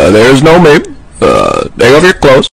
Uh, There's no me. Uh, take off your clothes.